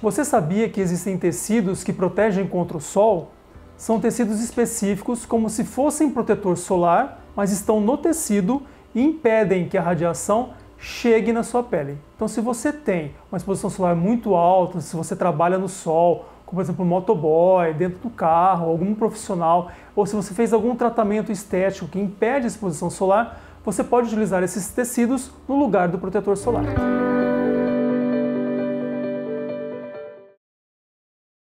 Você sabia que existem tecidos que protegem contra o sol? São tecidos específicos, como se fossem protetor solar, mas estão no tecido e impedem que a radiação chegue na sua pele. Então, se você tem uma exposição solar muito alta, se você trabalha no sol, como por exemplo um motoboy, dentro do carro, algum profissional, ou se você fez algum tratamento estético que impede a exposição solar, você pode utilizar esses tecidos no lugar do protetor solar.